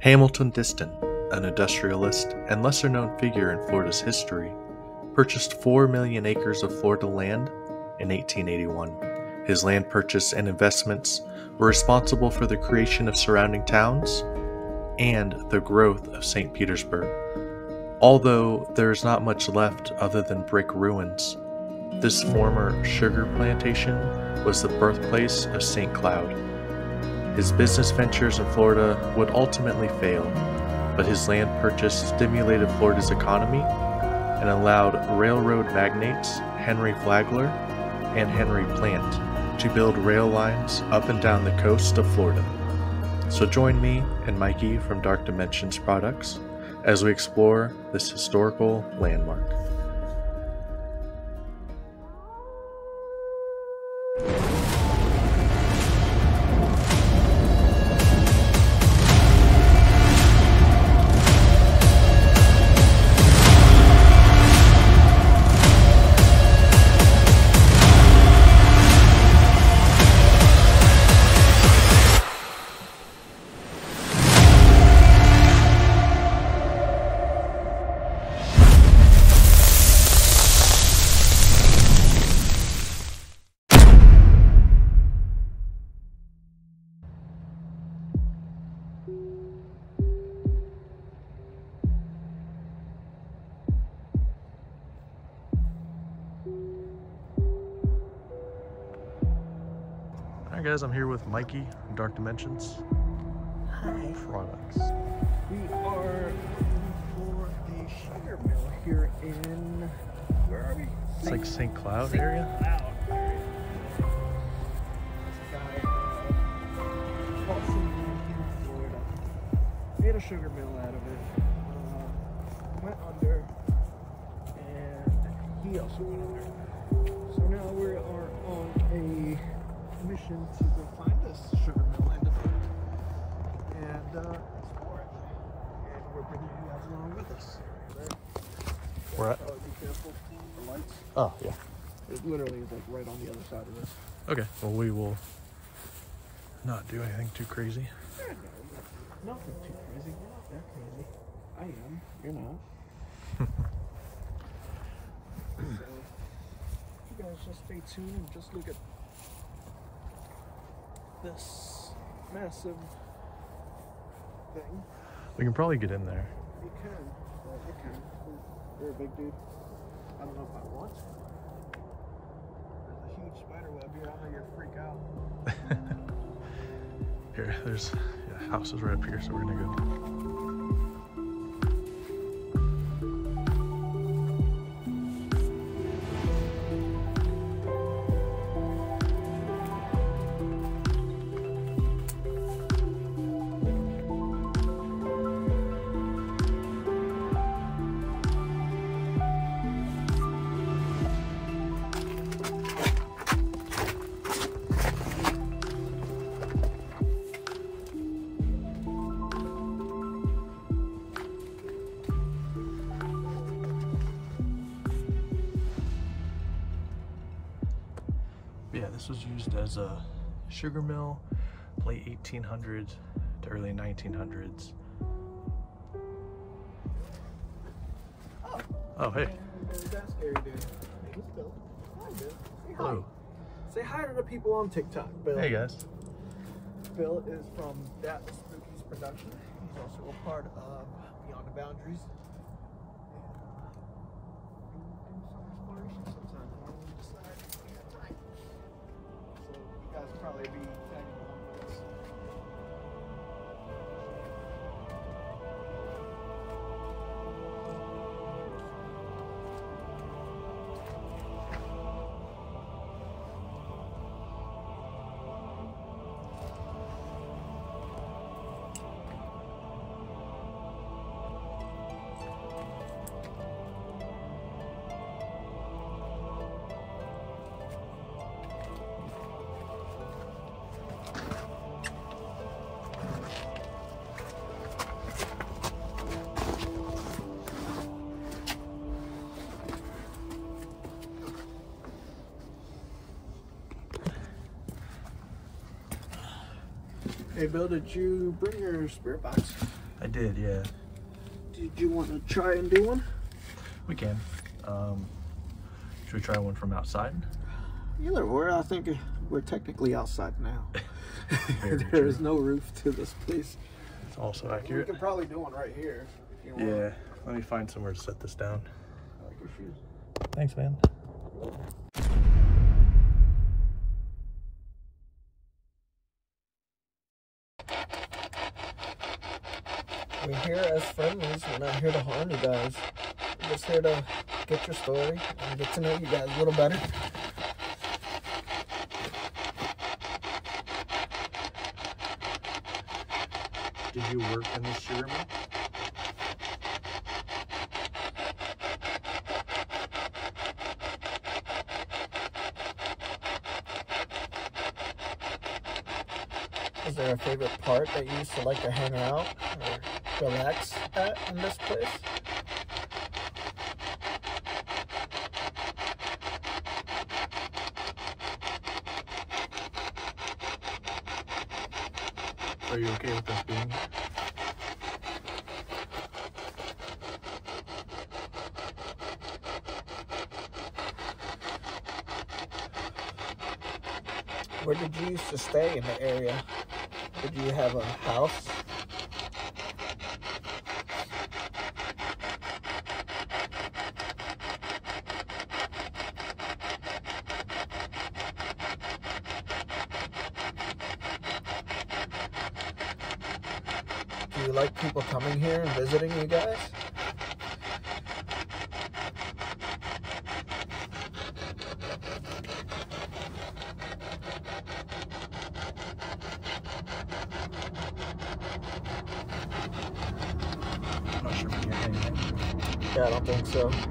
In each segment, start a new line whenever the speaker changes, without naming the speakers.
Hamilton Disston, an industrialist and lesser known figure in Florida's history, purchased 4 million acres of Florida land in 1881. His land purchase and investments were responsible for the creation of surrounding towns and the growth of St. Petersburg. Although there is not much left other than brick ruins, this former sugar plantation was the birthplace of St. Cloud. His business ventures in Florida would ultimately fail, but his land purchase stimulated Florida's economy and allowed railroad magnates Henry Flagler and Henry Plant to build rail lines up and down the coast of Florida. So join me and Mikey from Dark Dimensions Products as we explore this historical landmark. Guys, I'm here with Mikey from Dark Dimensions
Hi.
Products.
We are for the sugar mill here in where are we?
It's like St. Cloud
St.
area.
Cloud area. This guy bought some land in Florida. Made a sugar mill out of it. Uh, went under, and he also went under. A mission to go find this sugar mill and develop and uh, explore it. And we're bringing you guys along with us. Right?
We're at-
Uh, be careful. The lights.
Oh, yeah.
It literally is like right on the other side of this.
Okay, well, we will not do anything too crazy.
Yeah, no, nothing too crazy. You're not that crazy. I am. You're not. so, you guys just stay tuned and just look at this massive thing.
We can probably get in there.
You can, but you can. You're a big dude. I don't know if I want to. There's a huge spider web here. I know you're freak out.
Here, there's yeah, houses right up here, so we're gonna go. Yeah, this was used as a sugar mill, late 1800s to early 1900s.
Oh.
Oh, hey.
That's scary, dude. Hey, Bill. Hi, Bill. Say hi.
Hello.
Say hi to the people on TikTok, Bill.
Hey, guys.
Bill is from That Spooky's production. He's also a part of Beyond the Boundaries. And, uh, we do some exploration sometimes when we decide we have time. So you guys will probably be Hey, Bill, did you bring your spirit box?
I did, yeah.
Did you want to try and do one?
We can. Um, should we try one from outside?
Either or, I think we're technically outside now.
Very
there
true.
is no roof to this place.
It's also accurate.
We can probably do one right here. If you want.
Yeah. Let me find somewhere to set this down.
I like your shoes.
Thanks, man.
We're here as friendlies. We're not here to harm you guys. We're just here to get your story and get to know you guys a little better.
Did you work in the sugar mill?
Is there a favorite part that you used to like to hang out relax at in this place?
Are you okay with us being here?
Where did you used to stay in the area? Did you have a house? You like people coming here and visiting you guys?
I'm not sure if anything.
Yeah, I don't think so.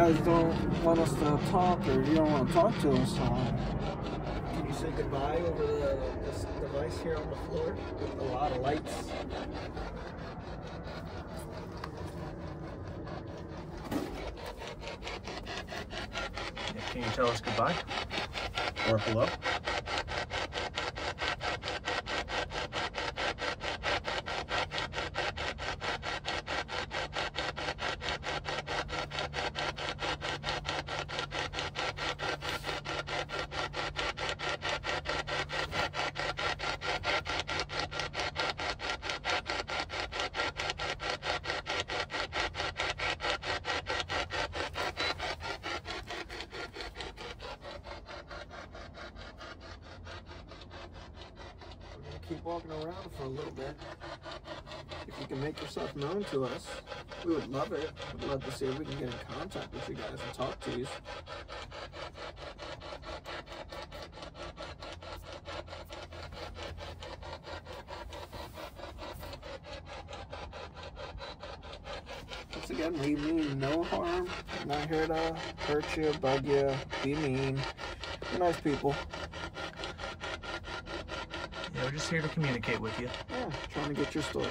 Guys don't want us to talk or you don't want to talk to us, um, can you say goodbye over the, this device here on the floor with a lot of lights?
Can you tell us goodbye? Or hello?
Keep walking around for a little bit. If you can make yourself known to us, we would love it. We'd love to see if we can get in contact with you guys and talk to you. Once again, we mean no harm. We're not here to hurt you, bug you, be mean. We're nice people.
Yeah, we're just here to communicate with you.
Yeah, trying to get your story.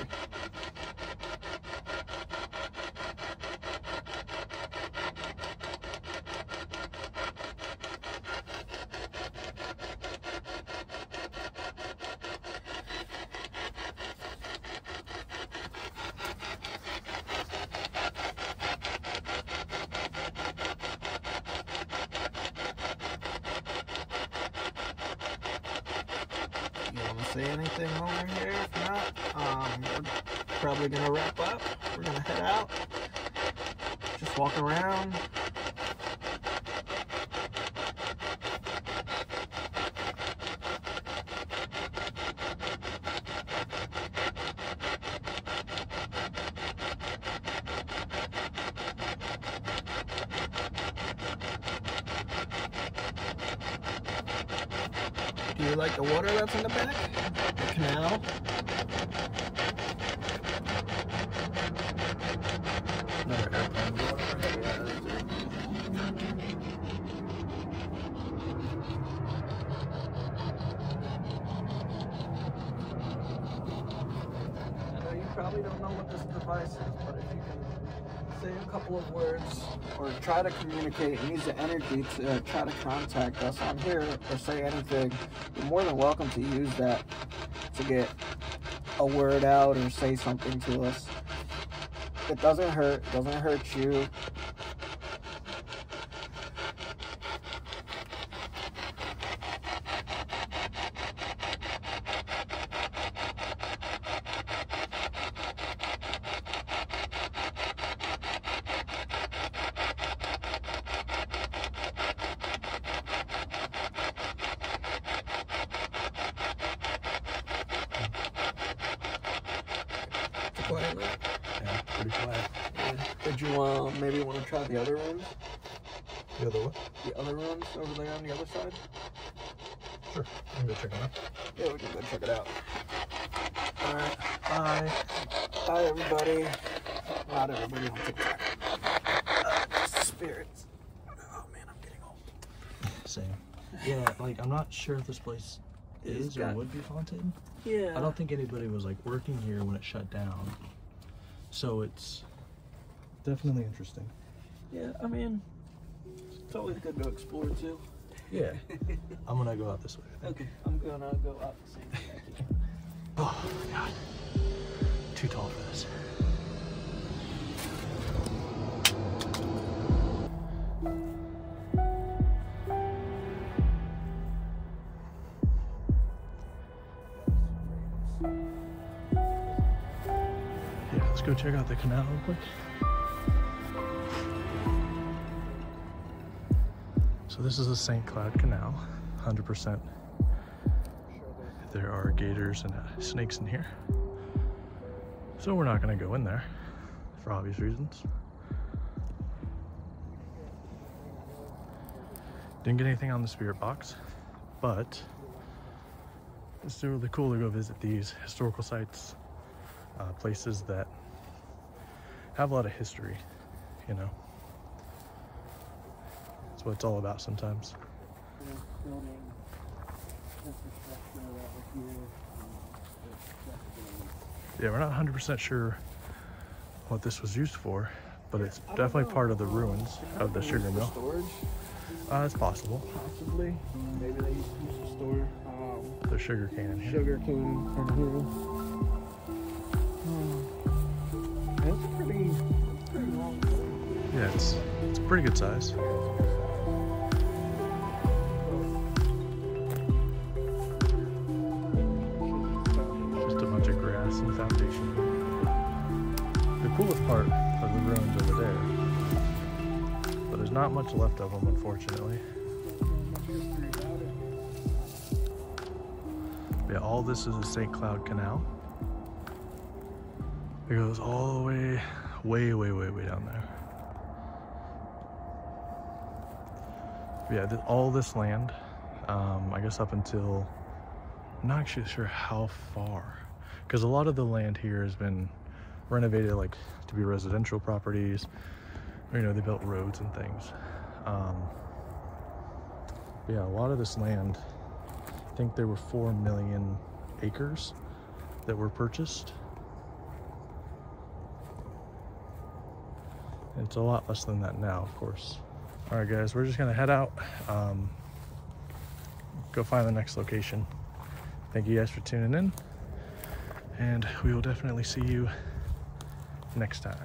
To say anything over here? If not, um, we're probably gonna wrap up. We're gonna head out. Just walk around. Do you like the water that's in the back? Canal? You probably don't know what this device is, but if you can say a couple of words or try to communicate and use the energy to uh, try to contact us on here or say anything, you're more than welcome to use that to get a word out or say something to us. It doesn't hurt, doesn't hurt you. Quiet now.
Yeah, pretty quiet.
Yeah. Did you uh, maybe want to try the other rooms?
The other one?
The other rooms over there on the other side?
Sure. I'm gonna check it out.
Yeah, we can go check it out.
Alright, bye.
Bye, everybody. Not everybody. Uh, just the spirits. Oh man, I'm getting old.
Same. Yeah, like I'm not sure if this place is or would be haunted.
Yeah.
I don't think anybody was like working here when it shut down. So it's definitely interesting.
Yeah, I mean, it's always good to explore too.
Yeah. I'm gonna go out this way.
Okay, I'm gonna go out the same way.
Oh my god. Too tall for this. Let's go check out the canal real quick. So this is the St. Cloud Canal, 100%. There are gators and uh, snakes in here. So we're not gonna go in there for obvious reasons. Didn't get anything on the spirit box, but it's still really cool to go visit these historical sites, uh, places that have a lot of history, you know. That's what it's all about sometimes.
Building infrastructure that was here.
Yeah, we're not 100% sure what this was used for, but it's definitely
know.
part of the ruins of the sugar mill.
Storage,
Uh, it's possible.
possibly. Maybe they used to store um,
The sugar cane here.
sugar cane in here. That's pretty, pretty long.
Yeah, it's it's a pretty good size. Just a bunch of grass and foundation. The coolest part of the ruins over there, but there's not much left of them, unfortunately. Yeah, all this is the St. Cloud Canal. It goes all the way, way, way, way, way down there. Yeah, th- all this land, um, I guess up until, I'm not actually sure how far, because a lot of the land here has been renovated like to be residential properties. You know, they built roads and things. Um, yeah, a lot of this land, I think there were 4 million acres that were purchased. It's a lot less than that now, of course. All right, guys, we're just gonna head out, um, go find the next location. Thank you guys for tuning in, and we will definitely see you next time.